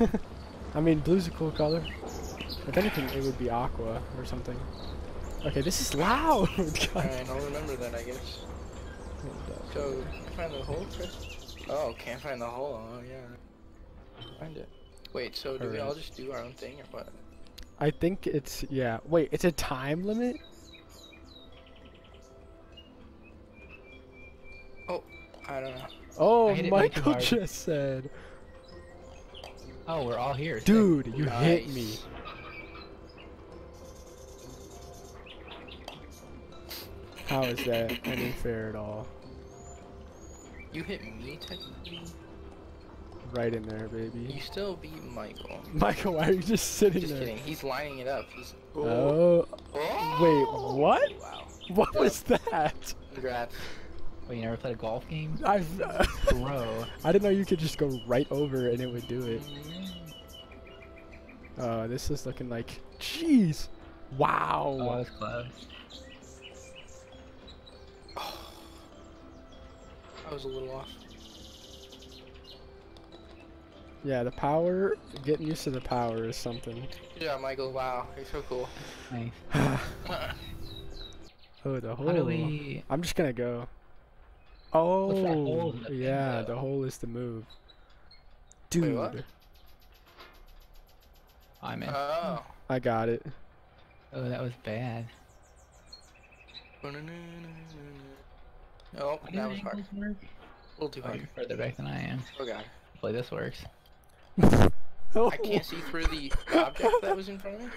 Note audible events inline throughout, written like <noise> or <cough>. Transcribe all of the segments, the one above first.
<laughs> I mean, blue's a cool color. If anything, it would be aqua or something. Okay, this is loud. <laughs> Alright, I'll remember that, I guess. So, can I find the hole, Chris? Oh, can't find the hole. Oh, yeah. Find it. Wait, so do we all just do our own thing or what? I think it's yeah. Wait, it's a time limit. Oh, I don't know. Oh, I hit it way too Michael just said, Oh, we're all here. "Dude, you hit me." How is that any fair at all? You hit me, technically. Right in there, baby. You still beat Michael. <laughs> Michael, why are you just sitting Just there? kidding. He's lining it up. He's. Oh, Oh! wait, what? Wow. What was that? Congrats. Wait, you never played a golf game? I've, Bro. <laughs> I didn't know you could just go right over and it would do it. Uh, this is looking like, jeez, wow. Oh, that's close. <sighs> I was a little off. Yeah, the power, getting used to the power is something. Yeah, Michael. Wow, you're so cool. Nice. <sighs> <laughs> oh, the hole. How do we... I'm just gonna go. That Oh, hole in the yeah, though? the hole is the move. Wait, Dude, what? I'm in. Oh. I got it. oh, that was bad. Oh, that was hard. angles work? A little too Oh, hard. you're further back than I am. Oh god. Hopefully this works. oh, <laughs> I can't see through the object that was in front of me.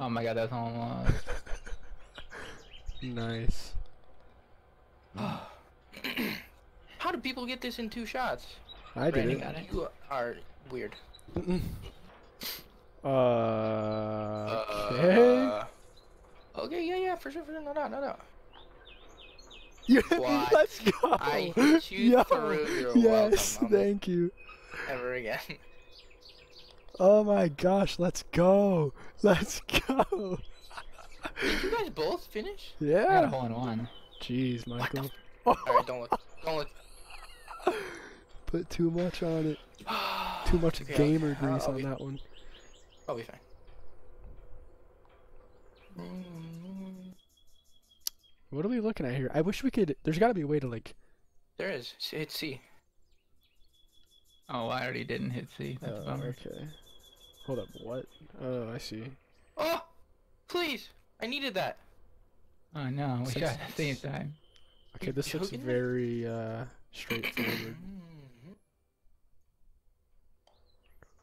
Oh my god, that's almost... <laughs> Nice. <sighs> How do people get this in two shots? I did Brandon it. it. You are weird. Uh, okay. Uh, okay, yeah, yeah, for sure, for sure, no doubt, no doubt. <laughs> Yeah. Let's go. I hit you <laughs> Yo, through. You're yes, welcome. thank you. Ever again. Oh my gosh, let's go. Let's go. Did you guys both finish? Yeah. I got a hole in one. Jeez, Michael. Alright, don't look. Don't look. Put too much on it. <sighs> Too much Okay, gamer I'll- grease I'll on be- that one. I'll be fine. What are we looking at here? I wish we could. There's got to be a way to like. There is. Hit C. Oh, I already didn't hit C. That's a Oh, bummer. okay. Hold up. What? Oh, I see. Oh! Please! I needed that. Oh no, we Since- shot at the same time. Okay, this looks very uh straightforward.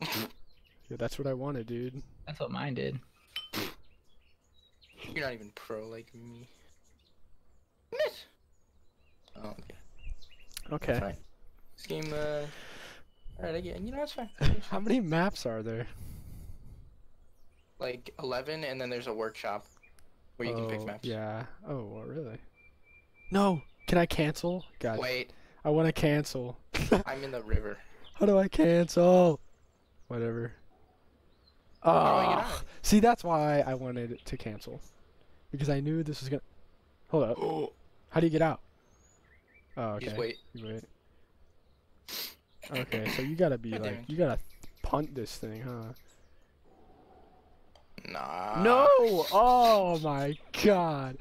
Yeah, that's what I wanted, dude. That's what mine did. You're not even pro like me. Miss! Oh, okay. Okay. That's. This game, uh. Alright, I get You know, <laughs> that's fine. How many maps are there? Like 11, and then there's a workshop where you can pick Oh, maps. Yeah. Oh, well, really? No. Can I cancel? God, Wait, I want to cancel. <laughs> I'm in the river. How do I cancel? Whatever. How do I get Oh, see, that's why I wanted to cancel, because I knew this was gonna. Hold up. Oh, How do you get out? Oh, okay. just wait. You wait. Okay, so you gotta be God like, you gotta punt this thing, huh? Nah. No! Oh my god!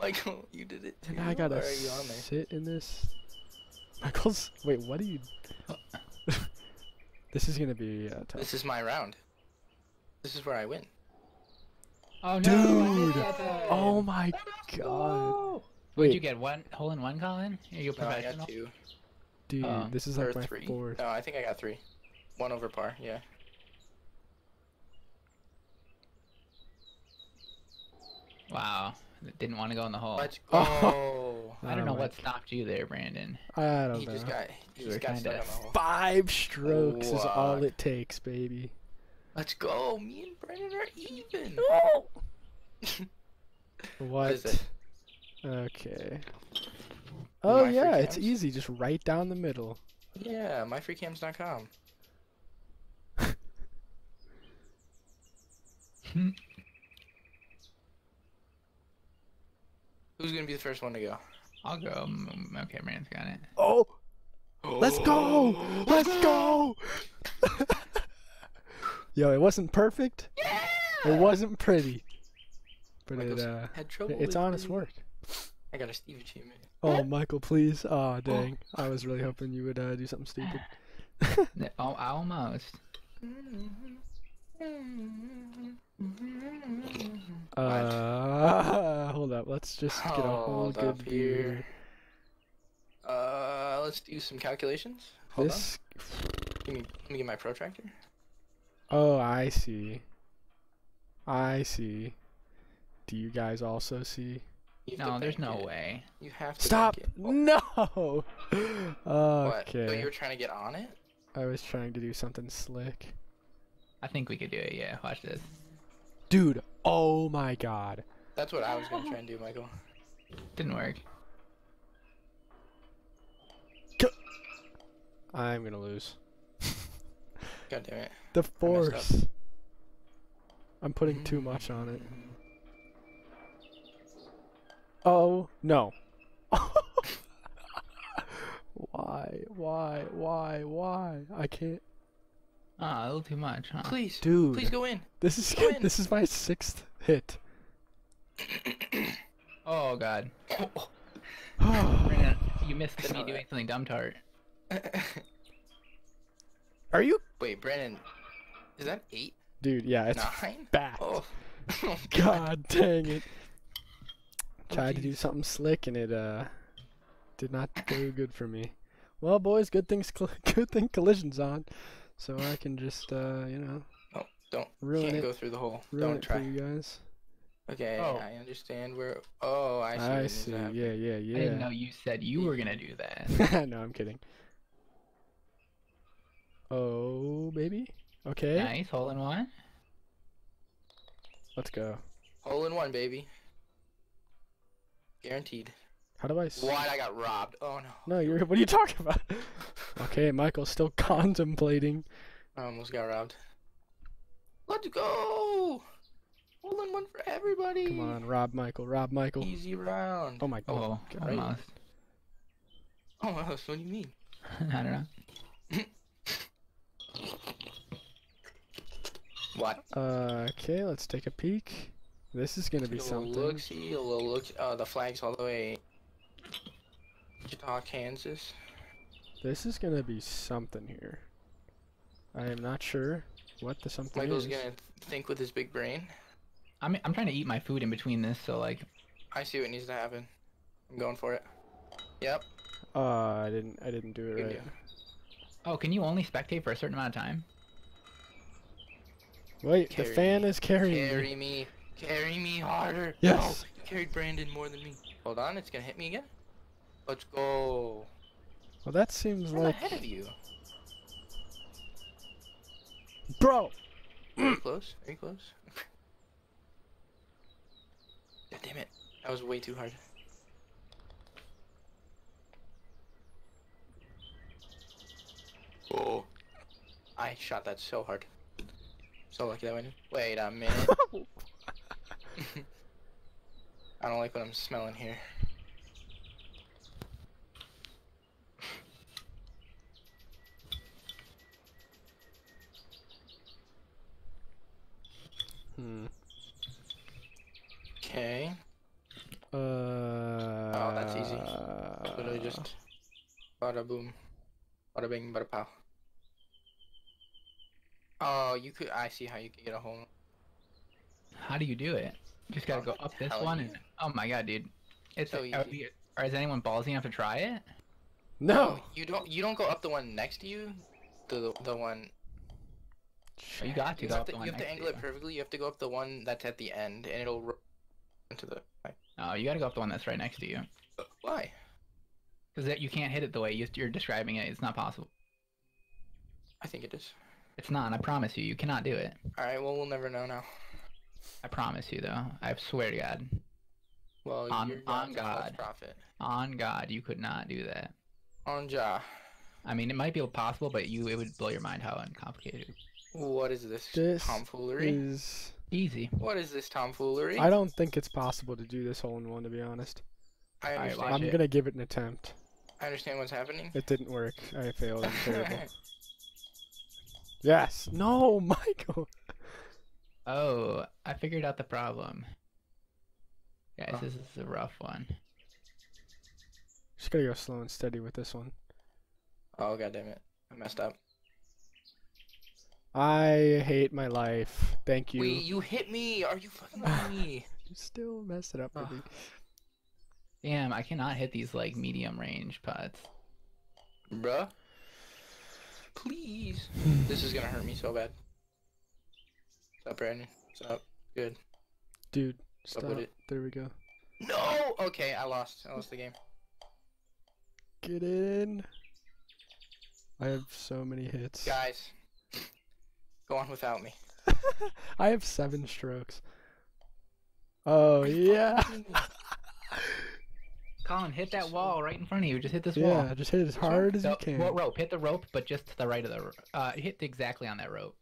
Michael, you did it too. And I gotta Why are you on sit in this. Michael's. Wait, what do you? <laughs> this is gonna be uh, tough. This is my round. This is where I win. Oh no! Dude! Oh my god! What'd Wait, you get? One hole in one, Colin? Are you a No, I professional? got two. dude, Oh. this is or like my three. fourth. No, I think I got three. One over par, yeah. Wow. Didn't want to go in the hole. Let's <laughs> Oh. go. I don't Oh know what stopped you there, Brandon. I don't he know. just got he just got stuck kinda on the hole. Five strokes is all it takes, baby. Let's go. Me and Brennan are even. <laughs> What? is it? Okay. Oh my yeah, it's easy. Just right down the middle. Yeah, myfreecams.com. <laughs> Who's gonna be the first one to go? I'll go. Mm, Okay, Brandon's got it. Oh. Let's go! Let's go! <gasps> Yo, it wasn't perfect. It wasn't pretty. But it, Michael's uh, had trouble it's honest me. work. I got a Steve achievement. Oh, <laughs> Michael, please. Oh, dang. I was really hoping you would uh, do something stupid. <laughs> <laughs> Oh, almost. Uh, hold up. Let's just get a whole Hold good up view. here. Uh, let's do some calculations. Hold This. on. Give me, let me get my protractor. Oh, I see. I see. Do you guys also see? You have to No, there's no it. way. You have to Stop! it. Oh, No! What? Oh, you were trying to get on it? I was trying to do something slick. I think we could do it. Yeah, watch this. Dude, oh my god. That's what I was gonna try and do, Michael. Didn't work. I'm gonna lose. <laughs> God damn it. The force. I'm putting too much on it. Oh, no. <laughs> why? Why? Why? Why? I can't. Ah, a little too much, huh? Please, Dude. please go in. This is Go in. this is my sixth hit. <coughs> Oh god. <sighs> Are Brandon, you missed me doing that. something dumb tart. Are you? Wait, Brandon, is that eight, Dude, yeah, it's nine? back. Oh, <laughs> oh God dang it. Oh, Tried to do something slick and it uh did not go good for me. Well, boys, good things <laughs> good thing collision's on. So I can just uh, you know, Oh, don't ruin can't it go through the hole. ruin don't it try. for you guys. Okay, Oh. I understand where. Oh, I see. what I see. happen. Yeah, yeah, I didn't know you said you were gonna do that. <laughs> no, I'm kidding. Oh, baby. Okay. Nice, hole in one. Let's go. Hole in one, baby. Guaranteed. How do I s- What? I got robbed. Oh no. No, you're what are you talking about? <laughs> okay, Michael's still <laughs> contemplating. I almost got robbed. Let's go! Hole in one for everybody. Come on, Rob Michael, Rob Michael. Easy round. Oh my god. Oh, God. almost. Oh, what do you mean? <laughs> I don't know. What? Uh, okay, let's take a peek. This is gonna be a little something. look, see, a little look. Oh, the flag's all the way. Wichita, Kansas. This is gonna be something here. I am not sure what the something Michael's is. gonna think with his big brain. I'm I'm trying to eat my food in between this, so like, I see what needs to happen. I'm going for it. Yep. Uh, I didn't. I didn't do it Good right. deal. oh, can you only spectate for a certain amount of time? Wait, Carry the fan me. is carrying me. Carry me. Carry me harder. Yes. No, carried Brandon more than me. Hold on, it's gonna hit me again. Let's go. Well, that seems I'm like, ahead of you. bro. Very close. Very close. <laughs> God damn it. That was way too hard. Oh. I shot that so hard. So lucky that went in. Wait a <laughs> minute. <laughs> I don't like what I'm smelling here. Hmm. Okay. Uh. Oh, that's easy. Literally just bada boom. Bada bing, bada pow. Oh, you could. I see how you could get a hole. How do you do it? Just gotta Oh, go up this telling one you. and oh my god, dude. It's So are, easy. we- or is anyone ballsy enough to try it? No. you don't. You don't go up the one next to you. The the one. You got to You go have up to, the you have to angle to it perfectly. You have to go up the one that's at the end, and it'll ro- into the. Like, you. Oh, you gotta go up the one that's right next to you. why? Because that you can't hit it the way you, you're describing it. It's not possible. I think it is. It's not. I promise you. You cannot do it. All right. Well, we'll never know now. I promise you, though. I swear to God. Well, On- you're on God's a false God. prophet. On God, you could not do that. On Jah. I mean, it might be possible, but you it would blow your mind how uncomplicated. What is this, This tomfoolery? Is Easy. What is this tomfoolery? I don't think it's possible to do this hole in one. To be honest, I understand. I'm it. gonna give it an attempt. I I understand what's happening. It didn't work. I failed. I'm <laughs> terrible. yes. No, <laughs> Michael. Oh, I figured out the problem. Guys, Oh. this is a rough one. Just gotta go slow and steady with this one. oh god damn it! I messed up. I hate my life. Thank you. Wait, you hit me! Are you fucking <sighs> with me? You still messed it up for me. Damn, I cannot hit these like medium range putts. Bruh. Please. <sighs> This is gonna hurt me so bad. What's up, Brandon? What's up? Good. Dude, Stop stop. it. There we go. No! Okay, I lost. I lost the game. Get in. I have so many hits. Guys, go on without me. <laughs> I have seven strokes. Oh yeah. fucking <laughs> kidding? Colin, hit that wall right in front of you. Just hit this Yeah, wall. just hit it as This one? hard as you can. What rope? Hit the rope, but just to the right of the. Uh, hit exactly on that rope.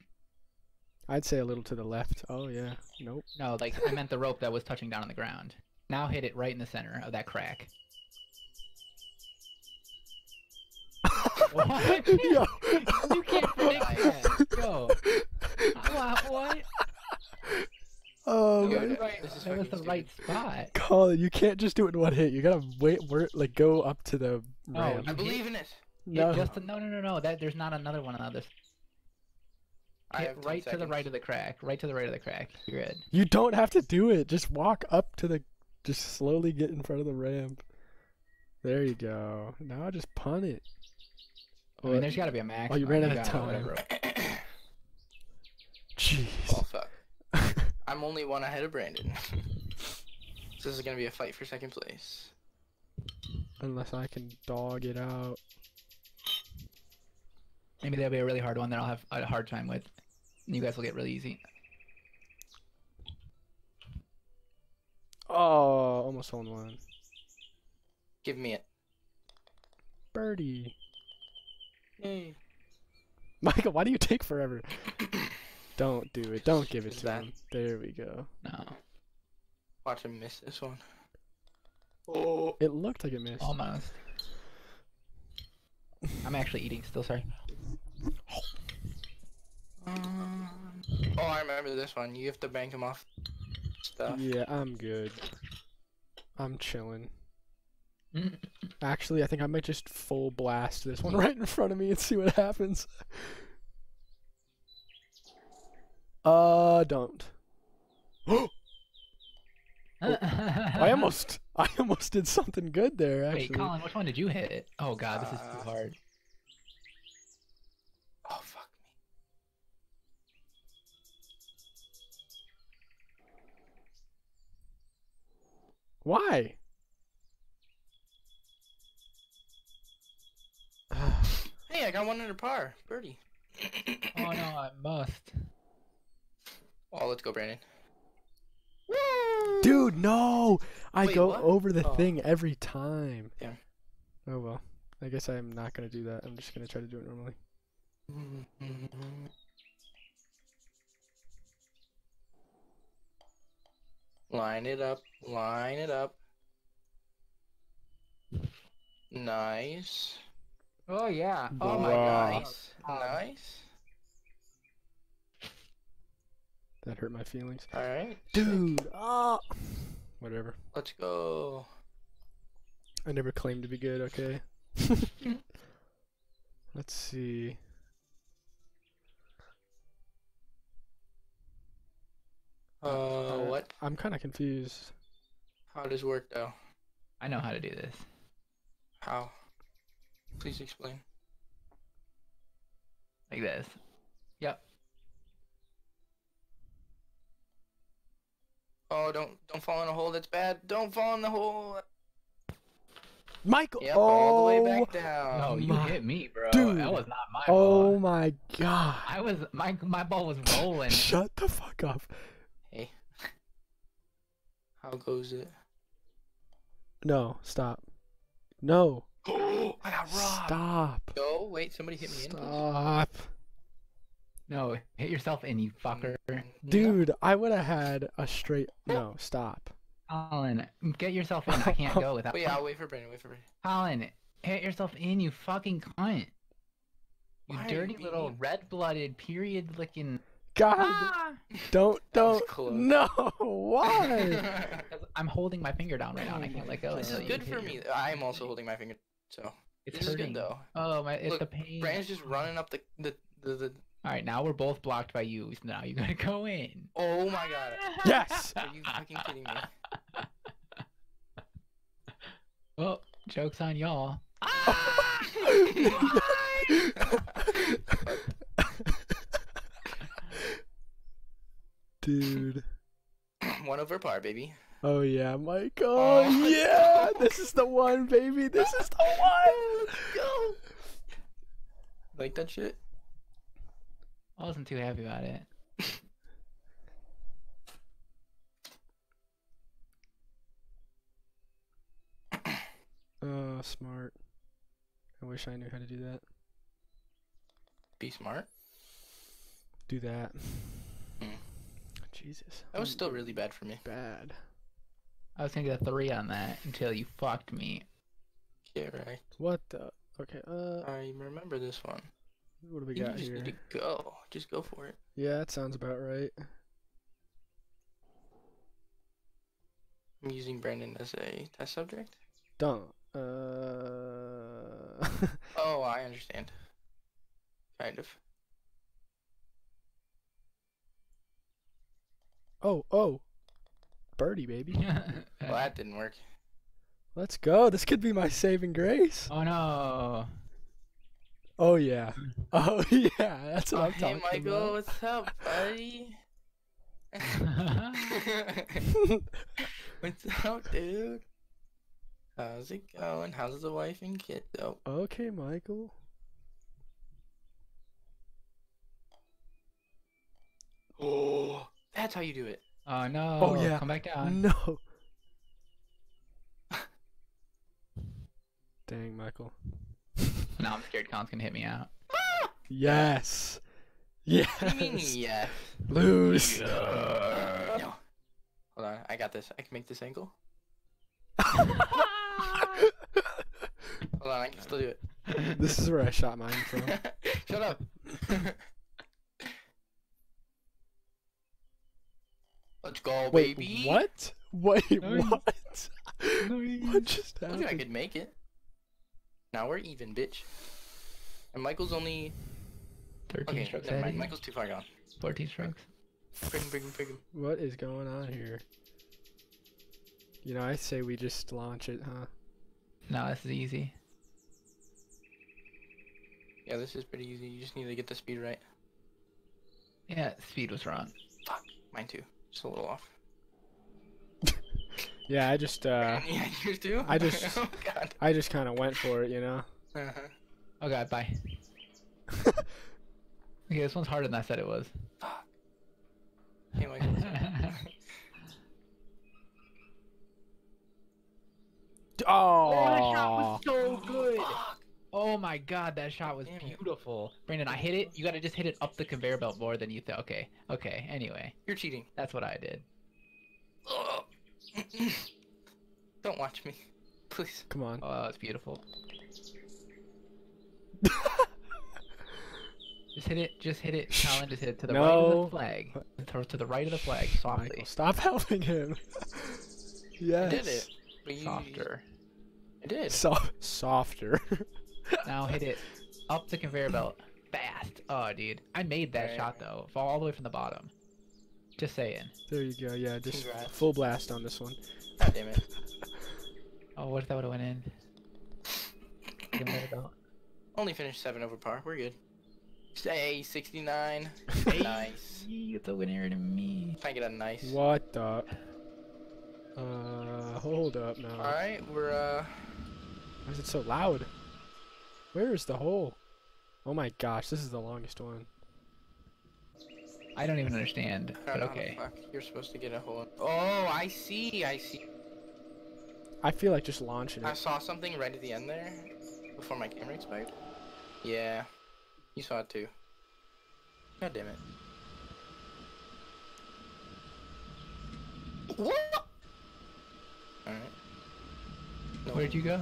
I'd say a little to the left. Oh yeah. Nope. No, like I meant the rope that was touching down on the ground. Now hit it right in the center of that crack. <laughs> What? Yo. You can't predict that. Yo. What? what? Oh Dude, my. Dude, Right, this is that was the fucking right spot. Colin, you can't just do it in one hit. You gotta wait, work, like go up to the Oh, ramp. I believe in it. no, Hit just no, no, no, no. That there's not another one on this. other. I Hit have 10 right to the right of the crack. Right to the right of the crack. You're good. you don't have to do it. Just walk up to the. Just slowly get in front of the ramp. There you go. Now just punt it. I mean, there's got to be a max. Oh, you ran out of time. <coughs> Jeez. oh fuck. <laughs> I'm only one ahead of Brandon. <laughs> this is gonna be a fight for second place. Unless I can dog it out. Maybe that'll be a really hard one that I'll have a hard time with. And you guys will get really easy. Oh, almost hole in one. Give me it. Birdie. <laughs> Yay. Michael, why do you take forever? <coughs> Don't do it. Don't give it to bad. him. There we go. No, Watch him miss this one. Oh. It looked like it missed. almost. I'm actually eating still. Sorry. Um, oh, I remember this one. You have to bank him off stuff. Yeah, I'm good. I'm chilling. Actually, I think I might just full blast this one <laughs> right in front of me and see what happens. Uh, don't. <gasps> I almost, I almost did something good there. Actually, Wait, Colin, which one did you hit? Oh God, this is Uh, too hard. Oh fuck me. why? Hey, I got one under par. Birdie. <coughs> Oh no, I must. Oh, let's go, Brandon. Dude, no! I Wait, go what? over the Oh. thing every time. Damn. Oh well. I guess I'm not gonna do that. I'm just gonna try to do it normally. Line it up. Line it up. Nice. Oh yeah. Oh my Bruh. nice. Nice. That hurt my feelings. Alright. Dude, ah! Whatever. Let's go. I never claimed to be good, okay? <laughs> Let's see. Uh, what? I'm kind of confused. How does work though? I know how to do this. How? Please explain. Like this. Yep. Oh, don't don't fall in a hole. That's bad. Don't fall in the hole. Michael! Yep, oh, all the way back oh down. No, you my- hit me, bro. Dude. That was not my Oh ball. my god. I was my my ball was rolling. <laughs> Shut the fuck up. Hey. How goes it? No, stop. No. Oh, I got robbed. Stop. Yo, wait, somebody hit me in. please. Stop. No, hit yourself in, you fucker. Dude, I would have had a straight. No, stop. Colin, get yourself in. I can't go without. <laughs> Wait, I'll wait for Brandon. Wait for Brandon. Colin, hit yourself in, you fucking cunt. You Why are you dirty little red-blooded, period-licking. God, Ah! don't don't. close. No, why? <laughs> 'Cause I'm holding my finger down right now and I can't let go. this is good for your- me. I'm also holding my finger, so It's this is hurting. good though. Oh my! It's Look, the pain. Brandon's just running up the the the. the All right, now we're both blocked by you. So now you gotta go in. oh my god! <laughs> yes. Are you fucking kidding me? <laughs> Well, jokes on y'all. <laughs> Dude. One over par, baby. Oh yeah, Michael. Oh, let's yeah, go. this is the one, baby. This is the <laughs> one. Go. Like that shit? I wasn't too happy about it. <laughs> Oh, smart. I wish I knew how to do that. Be smart. Do that. Mm. Jesus. That was I'm still really bad for me. bad. I was gonna get a three on that until you fucked me. Yeah, right. What the? Okay. Uh, I remember this one. what do we You got just here? need to go. Just go for it. Yeah, that sounds about right. I'm using Brandon as a test subject. Don't. Uh. <laughs> Oh, I understand. Kind of. oh, oh. Birdie, baby. <laughs> Well, that didn't work. Let's go. This could be my saving grace. oh no. Oh yeah. <laughs> Oh yeah. That's what Oh, I'm talking about. hey, talking Michael, what's up, buddy? <laughs> what's up, dude? How's it going? How's the wife and kid? though? Okay, Michael. oh, <gasps> that's how you do it. Oh no. Oh, yeah. Come back down. No. <laughs> Dang, Michael. Now I'm scared Colin's gonna hit me out. Yes. Yes. What do yeah? Lose. No. Hold on, I got this. I can make this angle. <laughs> Hold on, I can still do it. this is where I shot mine from. <laughs> Shut up. Let's go, Wait, baby. what? Wait, Nice. what? what just Told you I could make it. Now we're even, bitch. And Michael's only. 13 Okay, strokes never mind. Michael's too far gone. 14 strokes. Bring him, bring him, bring him. What is going on here? You know, I say we just launch it, huh? No, this is easy. Yeah, this is pretty easy. You just need to get the speed right. Yeah, speed was wrong. Fuck, Mine too. Just a little off. <laughs> Yeah, I just uh <laughs> yeah, yours too? I just- <laughs> oh, God. I just kind of went for it, you know. Uh-huh. Oh god, bye. Okay, this one's harder than I said it was. Hey, Michael. Oh, so good. Fuck. Oh my god, that shot was beautiful. Brandon, I hit it. You gotta just hit it up the conveyor belt more than you thought. Okay, okay. Anyway, You're cheating. that's what I did. Don't watch me. Please. come on. Oh, that's beautiful. <laughs> Just hit it. Just hit it. Colin, just hit it to the <laughs> right of the flag. To, to the right of the flag, softly. Michael, stop helping him. I yes. did it. Softer. I did. So softer. <laughs> Now hit it up the conveyor belt. Fast. Oh, dude. I made that Right. shot though. Fall all the way from the bottom. Just saying. there you go. Yeah, just Congrats. full blast on this one. God damn it. <laughs> Oh, what if that would have went in? Conveyor belt. Only finished seven over par. We're good. Say 69. nice. Hey, It's a winner to me. Try and get a nice. What the? Uh, hold up now. All right, we're uh. Why is it so loud? Where is the hole? Oh my gosh, this is the longest one. I don't even understand, but know how okay. fuck You're supposed to get a hole. Oh, I see. I see. I feel like just launching I saw something right at the end there, before my camera expired. Yeah, you saw it too. God damn it. What? Alright. No. Where'd you go?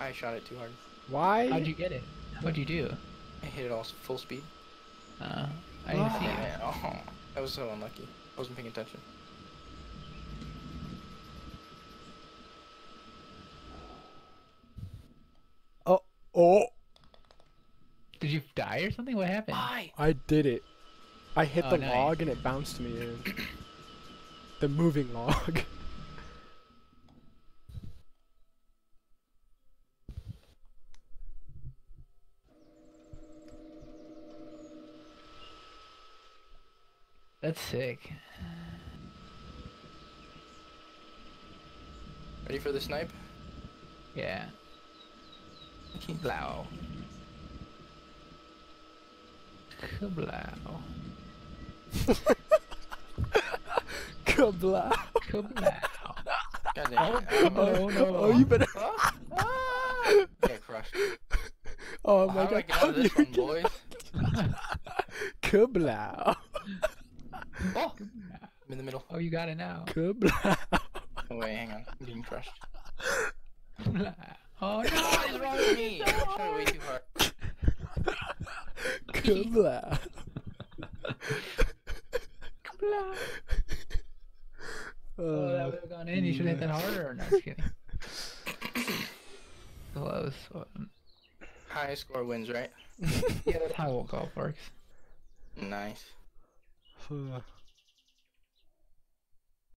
I shot it too hard. Why? How'd you get it? What'd you do? I hit it all full speed. Uh, I didn't see Damn it. it. Oh, that was so unlucky. I wasn't paying attention. Oh, Did you die or something? What happened? Why? I did it. I hit Oh, the nice. log and it bounced me in. <clears throat> the moving log. <laughs> That's sick. Ready for the snipe? Yeah. Kablow. Kablow. <laughs> Kabla. Kablow. God damn it. Oh, no. Oh, you better. Ah, ah. <laughs> Get crushed. Oh How my do I god. get out of this one, boys? <laughs> Kabla. Oh, I'm in the middle. Oh, you got it now. <laughs> Kabla. Oh, wait, hang on. I'm getting crushed. <laughs> Oh no! <laughs> What is wrong with me? I shot it way too hard. Kabla. Kablow. Oh, that would have gone in. You should have hit that harder. No, just kidding. Close one. Highest score wins, right? Yeah, that's how we'll golf works. Nice.